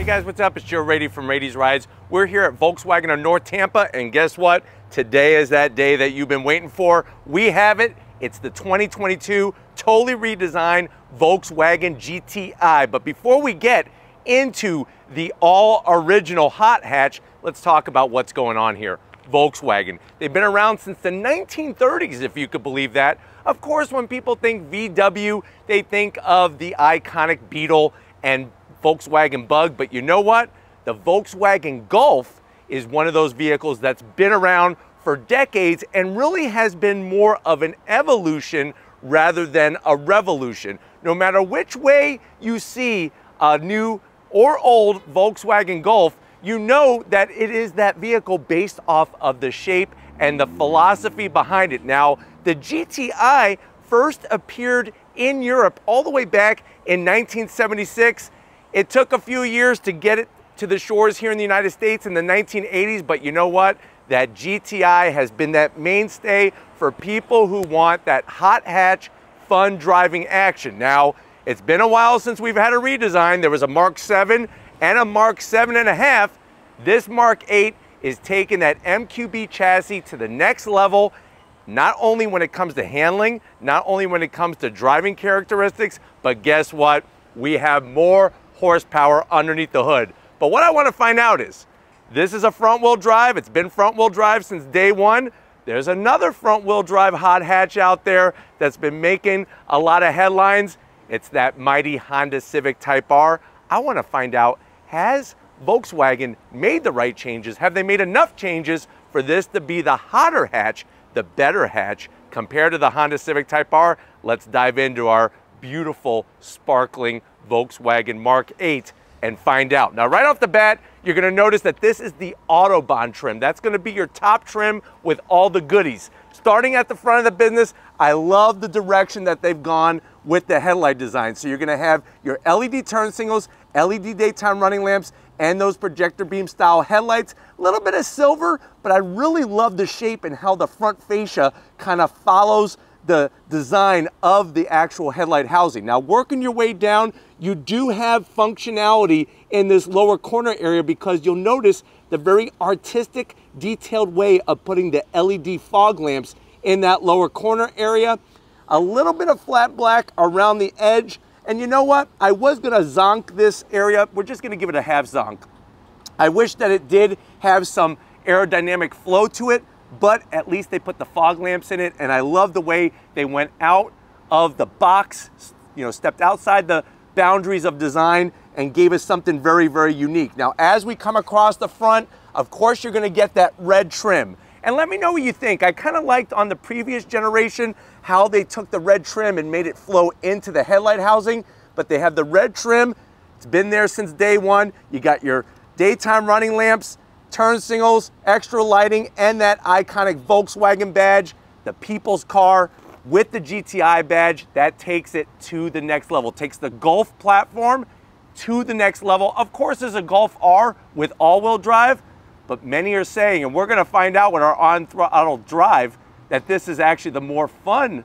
Hey guys, what's up? It's Joe Raiti from Raiti's Rides. We're here at Volkswagen of North Tampa, and guess what? Today is that day that you've been waiting for. We have it. It's the 2022 totally redesigned Volkswagen GTI. But before we get into the all original hot hatch, let's talk about what's going on here. Volkswagen. They've been around since the 1930s, if you could believe that. Of course, when people think VW, they think of the iconic Beetle and Volkswagen Bug, but you know what? The Volkswagen Golf is one of those vehicles that's been around for decades and really has been more of an evolution rather than a revolution. No matter which way you see a new or old Volkswagen Golf, you know that it is that vehicle based off of the shape and the philosophy behind it. Now, the GTI first appeared in Europe all the way back in 1976 it took a few years to get it to the shores here in the United States in the 1980s, but you know what? That GTI has been that mainstay for people who want that hot hatch, fun driving action. Now, it's been a while since we've had a redesign. There was a Mark 7 and a Mark 7 and a half. This Mark 8 is taking that MQB chassis to the next level, not only when it comes to handling, not only when it comes to driving characteristics, but guess what? We have more horsepower underneath the hood. But what I want to find out is, this is a front wheel drive. It's been front wheel drive since day one. There's another front wheel drive hot hatch out there that's been making a lot of headlines. It's that mighty Honda Civic Type R. I want to find out, has Volkswagen made the right changes? Have they made enough changes for this to be the hotter hatch, the better hatch compared to the Honda Civic Type R? Let's dive into our beautiful, sparkling Volkswagen Mark 8 and find out. Now, right off the bat, you're gonna notice that this is the Autobahn trim. That's gonna be your top trim with all the goodies. Starting at the front of the business, I love the direction that they've gone with the headlight design. So you're gonna have your LED turn signals, LED daytime running lamps, and those projector beam style headlights. A little bit of silver, but I really love the shape and how the front fascia kind of follows the design of the actual headlight housing. Now working your way down, you do have functionality in this lower corner area because you'll notice the very artistic, detailed way of putting the LED fog lamps in that lower corner area. A little bit of flat black around the edge. And you know what? I was gonna zonk this area. We're just gonna give it a half zonk. I wish that it did have some aerodynamic flow to it, but at least they put the fog lamps in it. And I love the way they went out of the box, you know, stepped outside the boundaries of design and gave us something very, very unique. Now, as we come across the front, of course, you're gonna get that red trim. And let me know what you think. I kind of liked on the previous generation how they took the red trim and made it flow into the headlight housing, but they have the red trim. It's been there since day one. You got your daytime running lamps, turn signals, extra lighting, and that iconic Volkswagen badge, the people's car with the GTI badge, that takes it to the next level. Takes the Golf platform to the next level. Of course, there's a Golf R with all-wheel drive, but many are saying, and we're gonna find out with our on-throttle drive, that this is actually the more fun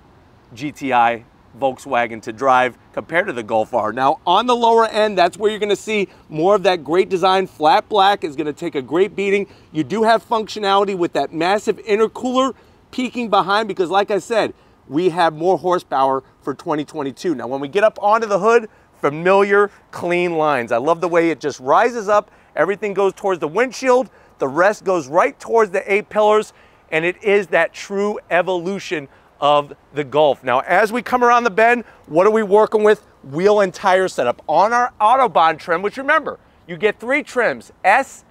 GTI Volkswagen to drive compared to the Golf R. Now on the lower end, that's where you're gonna see more of that great design. Flat black is gonna take a great beating. You do have functionality with that massive intercooler peeking behind because like I said, we have more horsepower for 2022. Now when we get up onto the hood, familiar clean lines. I love the way it just rises up. Everything goes towards the windshield. The rest goes right towards the A-pillars and it is that true evolution of the Golf. Now, as we come around the bend, what are we working with? Wheel and tire setup on our Autobahn trim, which remember, you get three trims, S,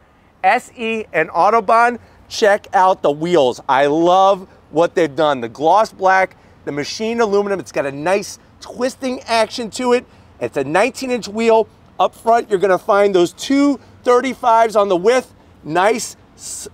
SE, and Autobahn. Check out the wheels. I love what they've done. The gloss black, the machine aluminum, it's got a nice twisting action to it. It's a 19 inch wheel. Up front, you're gonna find those two 35s on the width, nice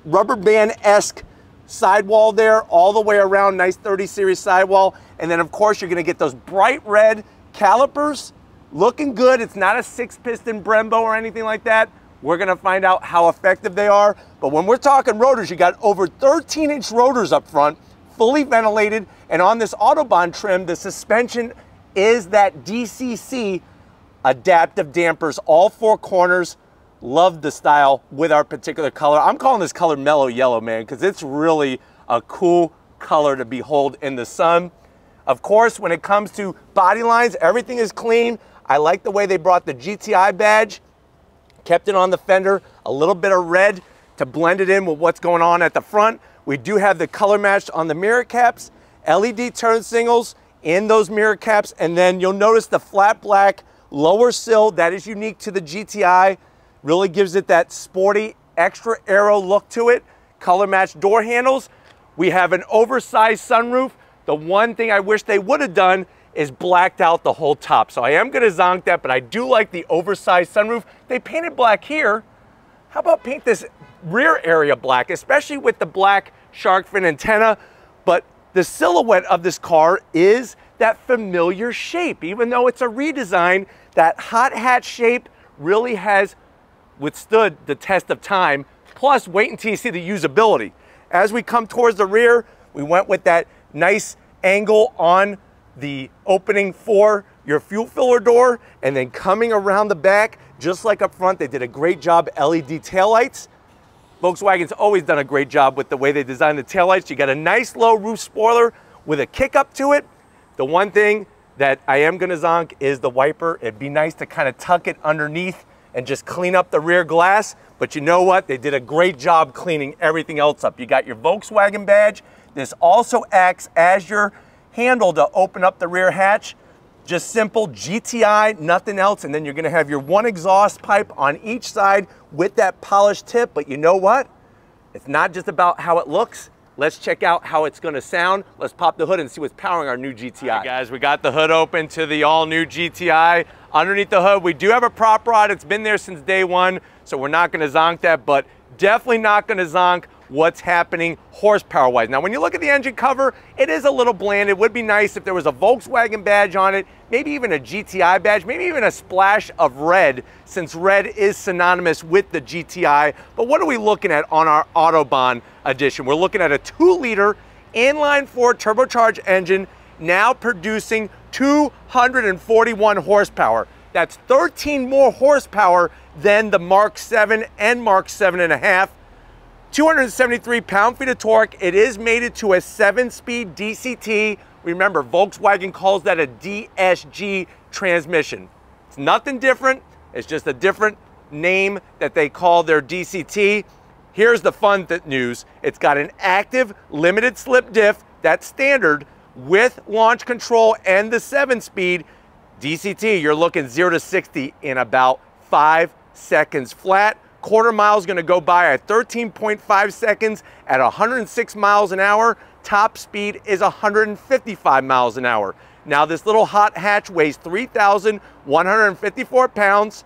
rubber band-esque sidewall there all the way around, nice 30 series sidewall. And then of course you're gonna get those bright red calipers, looking good. It's not a six piston Brembo or anything like that. We're gonna find out how effective they are. But when we're talking rotors, you got over 13 inch rotors up front, fully ventilated. And on this Autobahn trim, the suspension is that DCC adaptive dampers, all four corners, Love the style with our particular color. I'm calling this color mellow yellow, man, because it's really a cool color to behold in the sun. Of course, when it comes to body lines, everything is clean. I like the way they brought the GTI badge, kept it on the fender, a little bit of red to blend it in with what's going on at the front. We do have the color match on the mirror caps, LED turn signals in those mirror caps, and then you'll notice the flat black lower sill that is unique to the GTI Really gives it that sporty extra aero look to it. Color match door handles. We have an oversized sunroof. The one thing I wish they would have done is blacked out the whole top. So I am gonna zonk that, but I do like the oversized sunroof. They painted black here. How about paint this rear area black, especially with the black shark fin antenna. But the silhouette of this car is that familiar shape. Even though it's a redesign, that hot hatch shape really has withstood the test of time. Plus, wait until you see the usability. As we come towards the rear, we went with that nice angle on the opening for your fuel filler door and then coming around the back, just like up front, they did a great job LED taillights. Volkswagen's always done a great job with the way they designed the taillights. You got a nice low roof spoiler with a kick up to it. The one thing that I am gonna zonk is the wiper. It'd be nice to kind of tuck it underneath and just clean up the rear glass. But you know what? They did a great job cleaning everything else up. You got your Volkswagen badge. This also acts as your handle to open up the rear hatch. Just simple GTI, nothing else. And then you're gonna have your one exhaust pipe on each side with that polished tip. But you know what? It's not just about how it looks. Let's check out how it's gonna sound. Let's pop the hood and see what's powering our new GTI. guys, we got the hood open to the all new GTI. Underneath the hood, we do have a prop rod. It's been there since day one, so we're not gonna zonk that, but definitely not gonna zonk what's happening horsepower-wise. Now, when you look at the engine cover, it is a little bland. It would be nice if there was a Volkswagen badge on it, maybe even a GTI badge, maybe even a splash of red, since red is synonymous with the GTI. But what are we looking at on our Autobahn edition? We're looking at a two-liter inline-four turbocharged engine now producing 241 horsepower. That's 13 more horsepower than the Mark 7 and Mark 7.5. 273 pound-feet of torque. It is mated to a seven-speed DCT. Remember, Volkswagen calls that a DSG transmission. It's nothing different. It's just a different name that they call their DCT. Here's the fun th news. It's got an active limited slip diff, that's standard, with launch control and the seven speed. DCT, you're looking zero to 60 in about five seconds flat. Quarter mile is gonna go by at 13.5 seconds at 106 miles an hour. Top speed is 155 miles an hour. Now this little hot hatch weighs 3,154 pounds.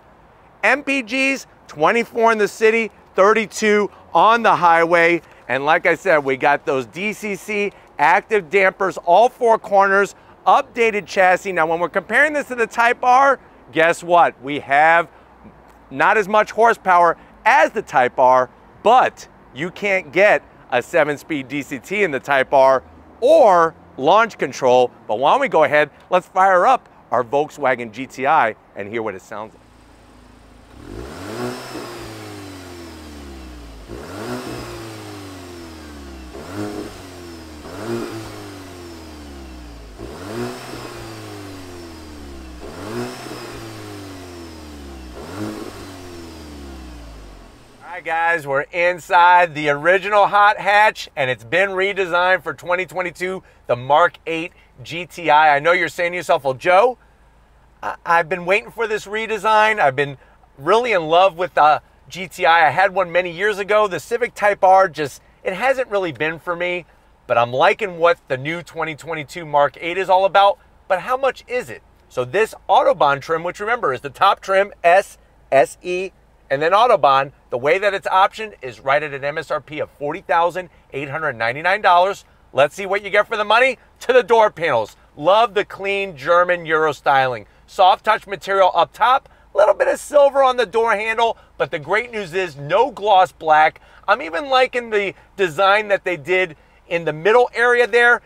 MPGs, 24 in the city, 32 on the highway. And like I said, we got those DCC active dampers, all four corners, updated chassis. Now, when we're comparing this to the Type R, guess what? We have not as much horsepower as the Type R, but you can't get a seven-speed DCT in the Type R or launch control. But why don't we go ahead, let's fire up our Volkswagen GTI and hear what it sounds like. Guys, we're inside the original hot hatch and it's been redesigned for 2022, the Mark 8 GTI. I know you're saying to yourself, well, Joe, I- have been waiting for this redesign. I've been really in love with the GTI. I had one many years ago. The Civic Type R just, it hasn't really been for me, but I'm liking what the new 2022 Mark 8 is all about. But how much is it? So this Autobahn trim, which remember is the top trim, S, SE, and then Autobahn, the way that it's optioned is right at an MSRP of $40,899. Let's see what you get for the money. To the door panels. Love the clean German Euro styling. Soft touch material up top, a little bit of silver on the door handle, but the great news is no gloss black. I'm even liking the design that they did in the middle area there.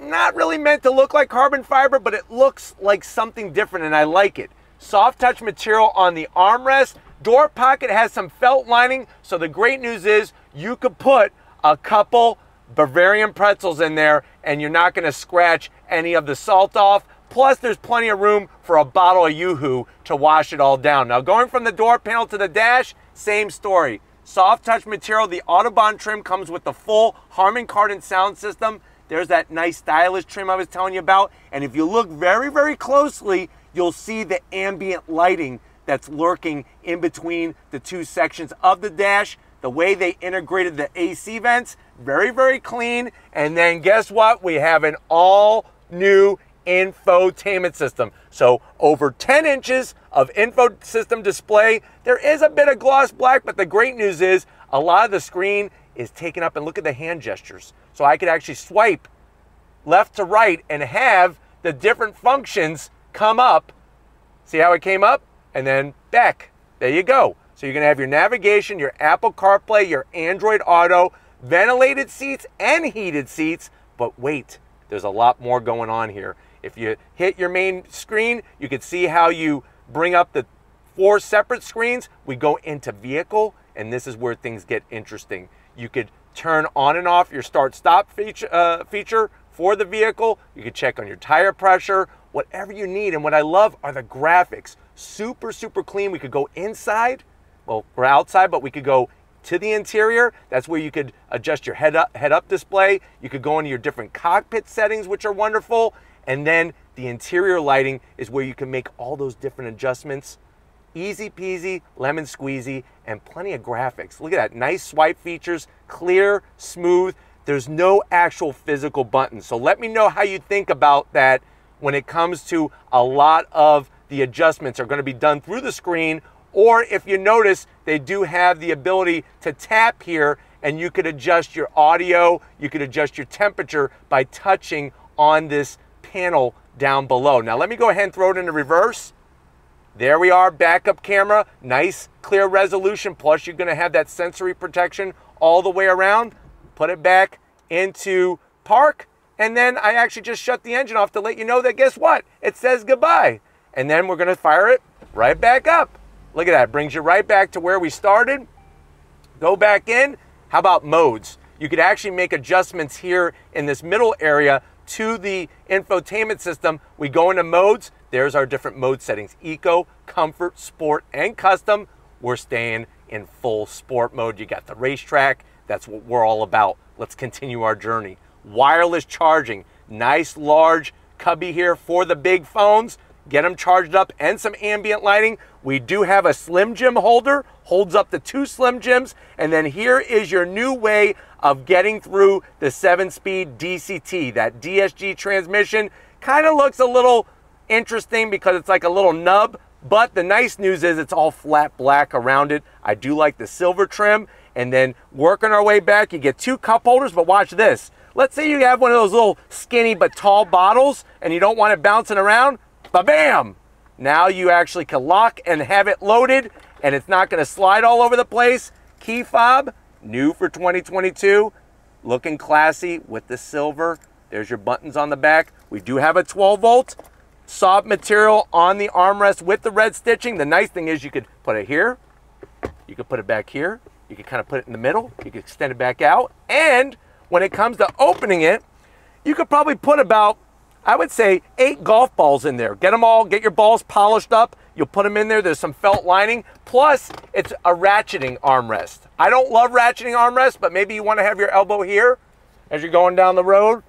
Not really meant to look like carbon fiber, but it looks like something different and I like it. Soft touch material on the armrest, Door pocket has some felt lining, so the great news is you could put a couple Bavarian pretzels in there and you're not gonna scratch any of the salt off. Plus, there's plenty of room for a bottle of Yoo-Hoo to wash it all down. Now, going from the door panel to the dash, same story. Soft touch material, the Autobahn trim comes with the full Harman Kardon sound system. There's that nice stylish trim I was telling you about. And if you look very, very closely, you'll see the ambient lighting that's lurking in between the two sections of the dash. The way they integrated the AC vents, very, very clean. And then guess what? We have an all new infotainment system. So over 10 inches of info system display. There is a bit of gloss black, but the great news is a lot of the screen is taken up and look at the hand gestures. So I could actually swipe left to right and have the different functions come up. See how it came up? And then back. There you go. So you're going to have your navigation, your Apple CarPlay, your Android Auto, ventilated seats and heated seats. But wait, there's a lot more going on here. If you hit your main screen, you can see how you bring up the four separate screens. We go into vehicle, and this is where things get interesting. You could turn on and off your start stop feature, uh, feature for the vehicle. You could check on your tire pressure, whatever you need. And what I love are the graphics. Super, super clean. We could go inside, well, we're outside, but we could go to the interior. That's where you could adjust your head up, head up display. You could go into your different cockpit settings, which are wonderful. And then the interior lighting is where you can make all those different adjustments. Easy peasy, lemon squeezy, and plenty of graphics. Look at that, nice swipe features, clear, smooth. There's no actual physical buttons. So let me know how you think about that when it comes to a lot of the adjustments are gonna be done through the screen, or if you notice, they do have the ability to tap here and you could adjust your audio, you could adjust your temperature by touching on this panel down below. Now let me go ahead and throw it into reverse. There we are, backup camera, nice clear resolution, plus you're gonna have that sensory protection all the way around. Put it back into park, and then I actually just shut the engine off to let you know that guess what? It says goodbye. And then we're gonna fire it right back up. Look at that, brings you right back to where we started. Go back in. How about modes? You could actually make adjustments here in this middle area to the infotainment system, we go into modes. There's our different mode settings eco, comfort, sport, and custom. We're staying in full sport mode. You got the racetrack. That's what we're all about. Let's continue our journey. Wireless charging. Nice large cubby here for the big phones. Get them charged up and some ambient lighting. We do have a Slim Jim holder, holds up the two Slim Jims. And then here is your new way of getting through the seven speed DCT. That DSG transmission kind of looks a little interesting because it's like a little nub, but the nice news is it's all flat black around it. I do like the silver trim. And then working our way back, you get two cup holders, but watch this. Let's say you have one of those little skinny but tall bottles and you don't want it bouncing around, ba-bam! Now you actually can lock and have it loaded and it's not gonna slide all over the place. Key fob, new for 2022, looking classy with the silver. There's your buttons on the back. We do have a 12 volt soft material on the armrest with the red stitching. The nice thing is you could put it here, you could put it back here, you could kind of put it in the middle, you could extend it back out, and when it comes to opening it, you could probably put about I would say eight golf balls in there. Get them all, get your balls polished up. You'll put them in there. There's some felt lining. Plus, it's a ratcheting armrest. I don't love ratcheting armrests, but maybe you want to have your elbow here as you're going down the road,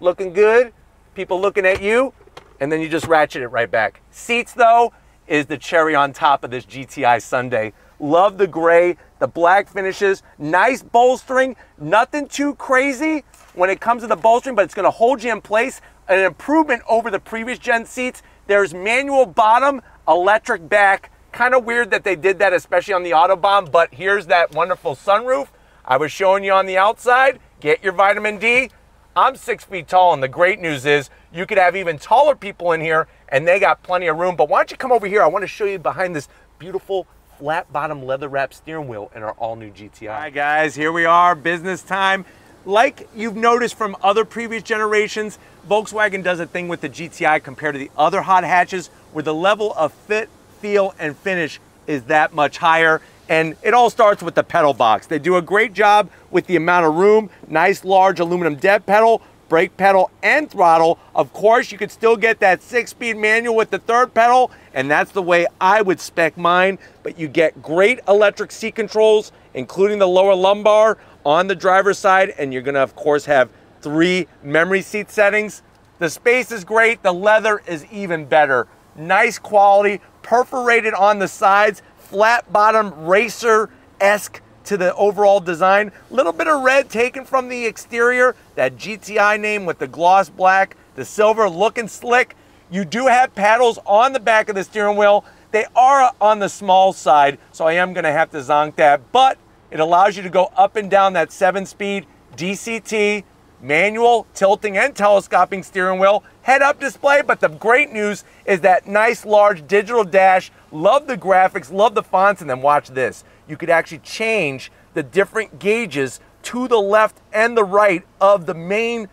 looking good, people looking at you, and then you just ratchet it right back. Seats, though, is the cherry on top of this GTI Sunday. Love the gray, the black finishes, nice bolstering, nothing too crazy when it comes to the bolstering, but it's gonna hold you in place an improvement over the previous gen seats. There's manual bottom, electric back. Kind of weird that they did that, especially on the Autobahn, but here's that wonderful sunroof. I was showing you on the outside. Get your vitamin D. I'm six feet tall, and the great news is you could have even taller people in here, and they got plenty of room. But why don't you come over here? I want to show you behind this beautiful flat bottom leather wrap steering wheel in our all new GTI. All right, guys, here we are, business time. Like you've noticed from other previous generations, Volkswagen does a thing with the GTI compared to the other hot hatches where the level of fit, feel, and finish is that much higher. And it all starts with the pedal box. They do a great job with the amount of room, nice large aluminum dead pedal, brake pedal and throttle. Of course, you could still get that six-speed manual with the third pedal, and that's the way I would spec mine, but you get great electric seat controls, including the lower lumbar on the driver's side, and you're gonna, of course, have three memory seat settings. The space is great, the leather is even better. Nice quality, perforated on the sides, flat bottom racer-esque to the overall design. Little bit of red taken from the exterior, that GTI name with the gloss black, the silver looking slick. You do have paddles on the back of the steering wheel. They are on the small side, so I am gonna have to zonk that, but it allows you to go up and down that seven speed DCT, manual, tilting and telescoping steering wheel, head-up display, but the great news is that nice large digital dash. Love the graphics, love the fonts, and then watch this. You could actually change the different gauges to the left and the right of the main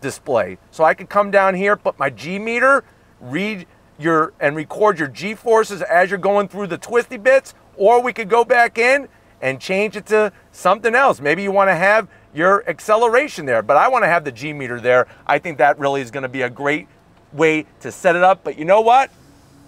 display. So I could come down here, put my G meter, read your and record your G forces as you're going through the twisty bits, or we could go back in and change it to something else. Maybe you want to have your acceleration there. But I want to have the G meter there. I think that really is going to be a great way to set it up. But you know what?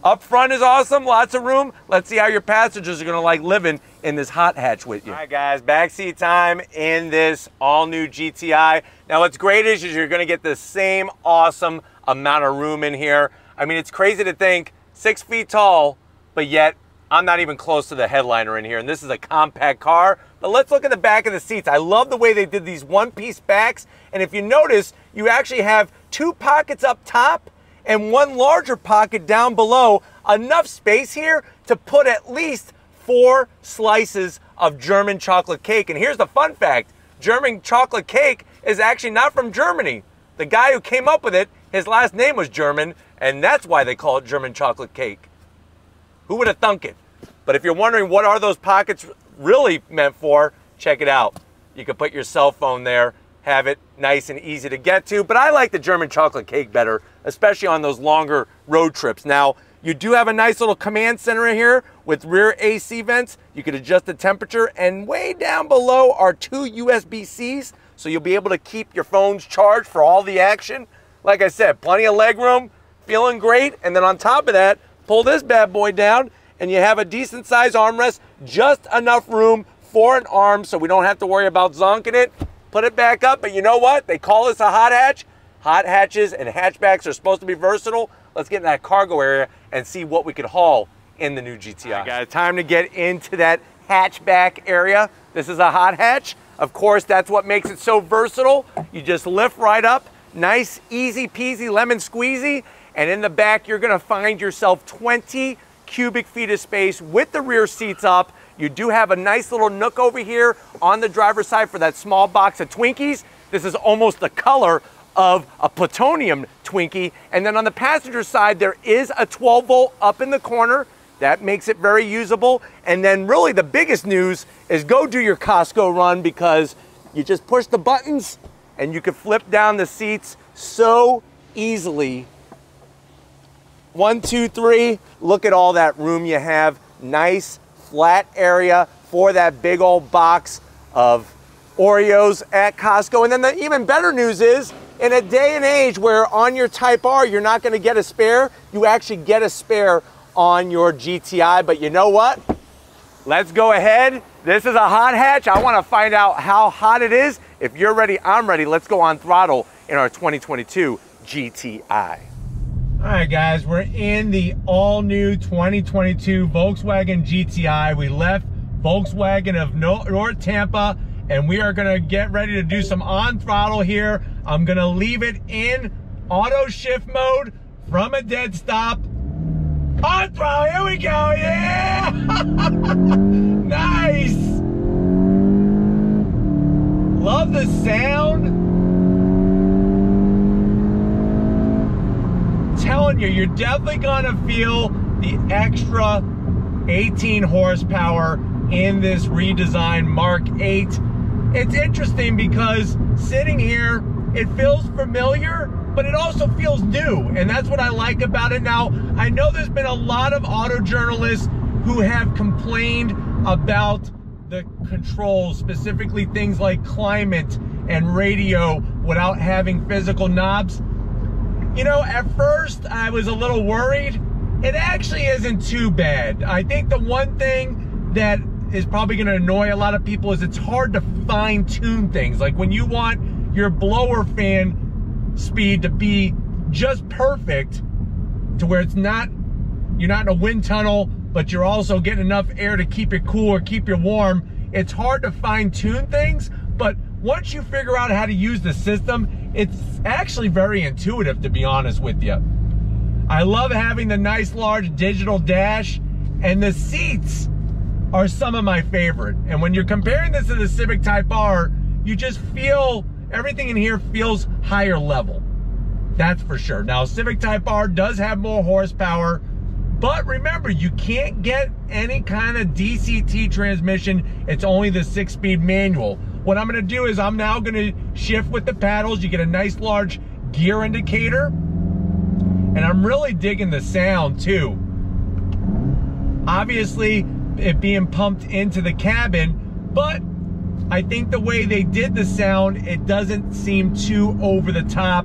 Up front is awesome, lots of room. Let's see how your passengers are gonna like living in this hot hatch with you. All right guys, backseat time in this all new GTI. Now what's great is, is you're gonna get the same awesome amount of room in here. I mean, it's crazy to think six feet tall, but yet I'm not even close to the headliner in here. And this is a compact car, but let's look at the back of the seats. I love the way they did these one-piece backs. And if you notice, you actually have two pockets up top and one larger pocket down below. Enough space here to put at least four slices of German chocolate cake. And here's the fun fact. German chocolate cake is actually not from Germany. The guy who came up with it, his last name was German, and that's why they call it German chocolate cake. Who would have thunk it? But if you're wondering what are those pockets really meant for, check it out. You can put your cell phone there, have it nice and easy to get to. But I like the German chocolate cake better, especially on those longer road trips. Now, you do have a nice little command center in here with rear AC vents. You can adjust the temperature and way down below are two USB-Cs. So you'll be able to keep your phones charged for all the action. Like I said, plenty of leg room, feeling great. And then on top of that, pull this bad boy down and you have a decent size armrest, just enough room for an arm so we don't have to worry about zonking it. Put it back up, but you know what? They call this a hot hatch. Hot hatches and hatchbacks are supposed to be versatile. Let's get in that cargo area and see what we could haul in the new GTI. Right, guys, time to get into that hatchback area. This is a hot hatch. Of course, that's what makes it so versatile. You just lift right up, nice, easy peasy, lemon squeezy. And in the back, you're gonna find yourself 20 cubic feet of space with the rear seats up. You do have a nice little nook over here on the driver's side for that small box of Twinkies. This is almost the color of a plutonium Twinkie. And then on the passenger side, there is a 12 volt up in the corner. That makes it very usable. And then really the biggest news is go do your Costco run because you just push the buttons and you can flip down the seats so easily one, two, three. Look at all that room you have. Nice flat area for that big old box of Oreos at Costco. And then the even better news is, in a day and age where on your Type R, you're not gonna get a spare, you actually get a spare on your GTI. But you know what? Let's go ahead. This is a hot hatch. I wanna find out how hot it is. If you're ready, I'm ready. Let's go on throttle in our 2022 GTI. All right, guys, we're in the all new 2022 Volkswagen GTI. We left Volkswagen of North Tampa and we are gonna get ready to do some on throttle here. I'm gonna leave it in auto shift mode from a dead stop. On throttle, here we go, yeah! nice! Love the sound. telling you, you're definitely gonna feel the extra 18 horsepower in this redesigned Mark 8. It's interesting because sitting here, it feels familiar, but it also feels new. And that's what I like about it. Now, I know there's been a lot of auto journalists who have complained about the controls, specifically things like climate and radio without having physical knobs. You know, at first I was a little worried. It actually isn't too bad. I think the one thing that is probably going to annoy a lot of people is it's hard to fine tune things. Like when you want your blower fan speed to be just perfect to where it's not, you're not in a wind tunnel, but you're also getting enough air to keep it cool or keep you warm. It's hard to fine tune things, but once you figure out how to use the system, it's actually very intuitive to be honest with you. I love having the nice large digital dash and the seats are some of my favorite. And when you're comparing this to the Civic Type R, you just feel, everything in here feels higher level. That's for sure. Now, Civic Type R does have more horsepower, but remember, you can't get any kind of DCT transmission. It's only the six-speed manual. What I'm gonna do is I'm now gonna shift with the paddles. You get a nice large gear indicator. And I'm really digging the sound too. Obviously, it being pumped into the cabin, but I think the way they did the sound, it doesn't seem too over the top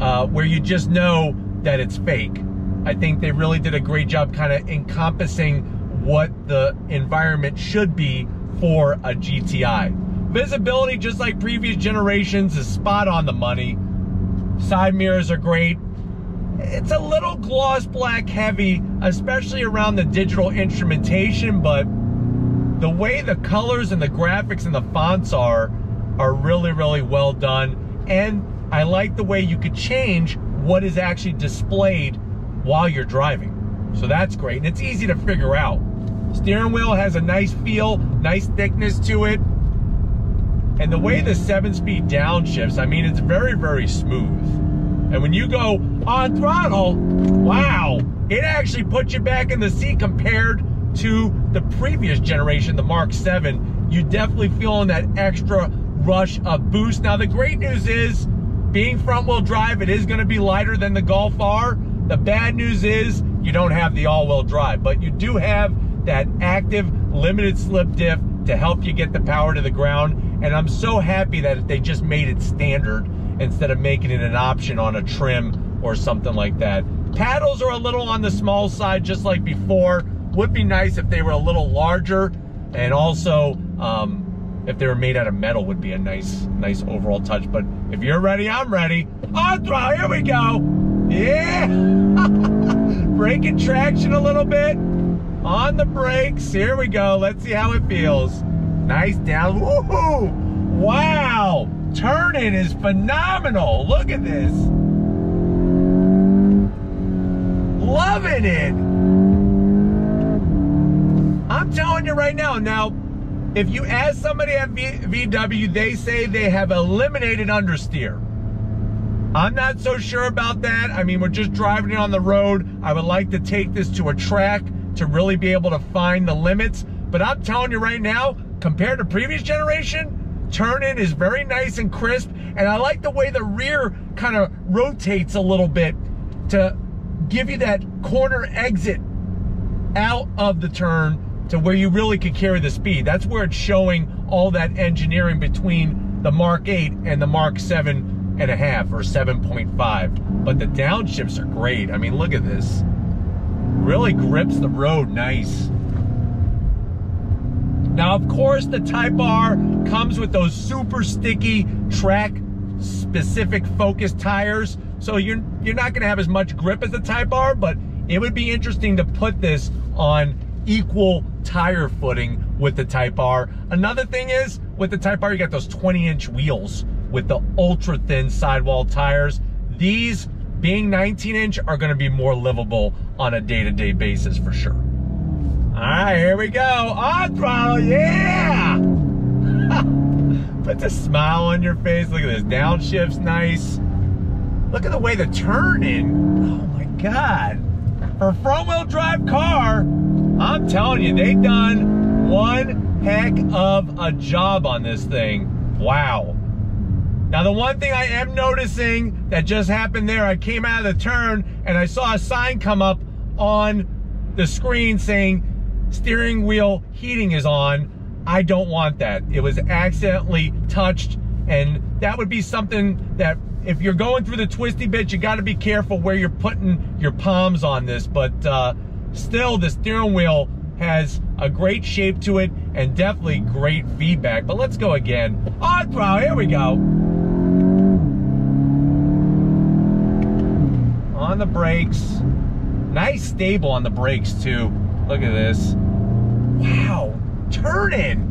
uh, where you just know that it's fake. I think they really did a great job kind of encompassing what the environment should be for a GTI. Visibility, just like previous generations, is spot on the money. Side mirrors are great. It's a little gloss black heavy, especially around the digital instrumentation, but the way the colors and the graphics and the fonts are, are really, really well done. And I like the way you could change what is actually displayed while you're driving. So that's great. And it's easy to figure out. Steering wheel has a nice feel, nice thickness to it. And the way the seven speed downshifts, I mean, it's very, very smooth. And when you go on throttle, wow, it actually puts you back in the seat compared to the previous generation, the Mark 7. You definitely feeling that extra rush of boost. Now, the great news is, being front wheel drive, it is going to be lighter than the Golf R. The bad news is you don't have the all wheel drive, but you do have that active limited slip diff to help you get the power to the ground. And I'm so happy that they just made it standard instead of making it an option on a trim or something like that. Paddles are a little on the small side, just like before. Would be nice if they were a little larger, and also um, if they were made out of metal would be a nice, nice overall touch. But if you're ready, I'm ready. Throttle, here we go. Yeah. Breaking traction a little bit. On the brakes, here we go. Let's see how it feels. Nice down, woohoo! Wow! Turning is phenomenal. Look at this. Loving it. I'm telling you right now. Now, if you ask somebody at VW, they say they have eliminated understeer. I'm not so sure about that. I mean, we're just driving it on the road. I would like to take this to a track to really be able to find the limits. But I'm telling you right now, compared to previous generation, turn in is very nice and crisp. And I like the way the rear kind of rotates a little bit to give you that corner exit out of the turn to where you really could carry the speed. That's where it's showing all that engineering between the Mark 8 and the Mark 7 and a half or 7.5. But the downshifts are great. I mean, look at this. Really grips the road nice. Now, of course, the Type R comes with those super sticky track specific focus tires. So you're, you're not gonna have as much grip as the Type R, but it would be interesting to put this on equal tire footing with the Type R. Another thing is, with the Type R, you got those 20 inch wheels with the ultra thin sidewall tires. These being 19 inch are gonna be more livable on a day-to-day basis for sure. All right, here we go. On throttle, yeah! Put a smile on your face. Look at this. Downshift's nice. Look at the way the turning. Oh my God. For a front wheel drive car, I'm telling you, they've done one heck of a job on this thing. Wow. Now, the one thing I am noticing that just happened there, I came out of the turn and I saw a sign come up on the screen saying steering wheel heating is on. I don't want that. It was accidentally touched and that would be something that if you're going through the twisty bit, you got to be careful where you're putting your palms on this. But uh, still, the steering wheel has a great shape to it and definitely great feedback. But let's go again. On throttle, here we go. On the brakes. Nice stable on the brakes too. Look at this. Wow, turning.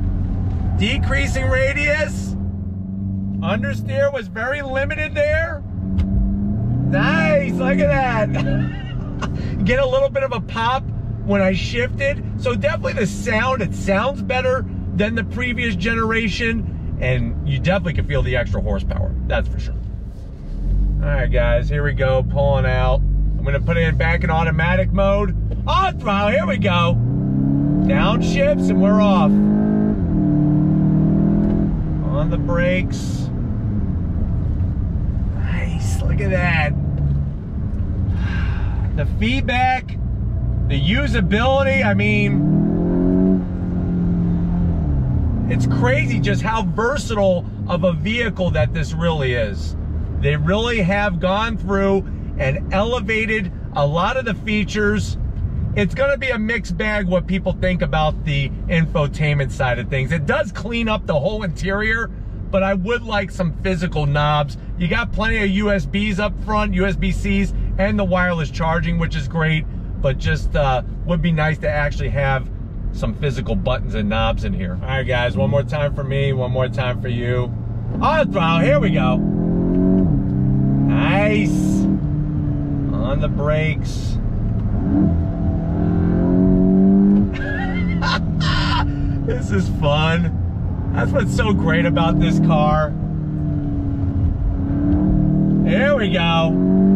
Decreasing radius. Understeer was very limited there. Nice, look at that. Get a little bit of a pop when I shifted. So definitely the sound, it sounds better than the previous generation. And you definitely can feel the extra horsepower, that's for sure. All right, guys, here we go, pulling out. I'm gonna put it in back in automatic mode. On throttle, here we go. Downshifts and we're off. On the brakes. Nice, look at that. The feedback, the usability, I mean, it's crazy just how versatile of a vehicle that this really is. They really have gone through and elevated a lot of the features. It's going to be a mixed bag what people think about the infotainment side of things. It does clean up the whole interior, but I would like some physical knobs. You got plenty of USBs up front, USB-Cs, and the wireless charging, which is great, but just uh, would be nice to actually have some physical buttons and knobs in here. All right, guys, one more time for me, one more time for you. On throttle, here we go. Nice. On the brakes. this is fun. That's what's so great about this car. There we go.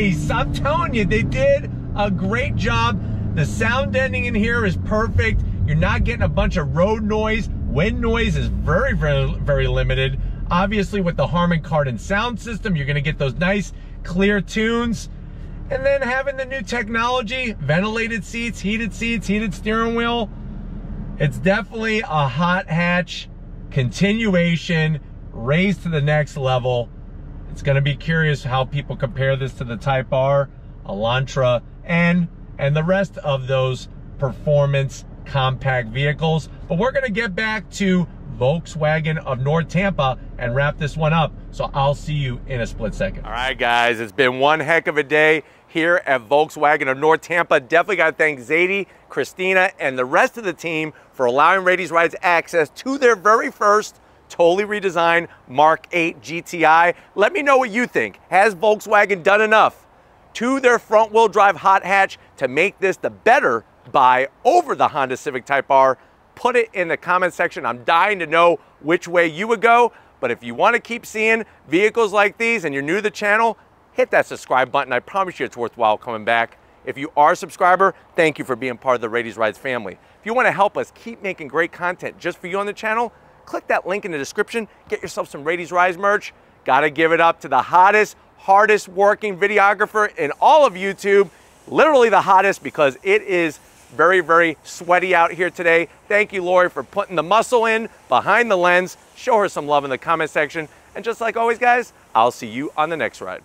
Nice. I'm telling you, they did a great job. The sound ending in here is perfect. You're not getting a bunch of road noise. Wind noise is very, very, very limited. Obviously, with the Harman Kardon sound system, you're gonna get those nice, clear tunes. And then having the new technology, ventilated seats, heated seats, heated steering wheel, it's definitely a hot hatch continuation, raised to the next level. It's gonna be curious how people compare this to the Type R, Elantra, and, and the rest of those performance compact vehicles. But we're gonna get back to Volkswagen of North Tampa and wrap this one up. So I'll see you in a split second. All right, guys, it's been one heck of a day here at Volkswagen of North Tampa. Definitely got to thank Zadie, Christina, and the rest of the team for allowing Raiti's Rides access to their very first totally redesigned Mark 8 GTI. Let me know what you think. Has Volkswagen done enough to their front wheel drive hot hatch to make this the better buy over the Honda Civic Type R put it in the comment section. I'm dying to know which way you would go. But if you want to keep seeing vehicles like these and you're new to the channel, hit that subscribe button. I promise you it's worthwhile coming back. If you are a subscriber, thank you for being part of the Raiti's Rides family. If you want to help us keep making great content just for you on the channel, click that link in the description. Get yourself some Raiti's Rides merch. Got to give it up to the hottest, hardest working videographer in all of YouTube. Literally the hottest because it is very, very sweaty out here today. Thank you, Lori, for putting the muscle in behind the lens. Show her some love in the comment section. And just like always, guys, I'll see you on the next ride.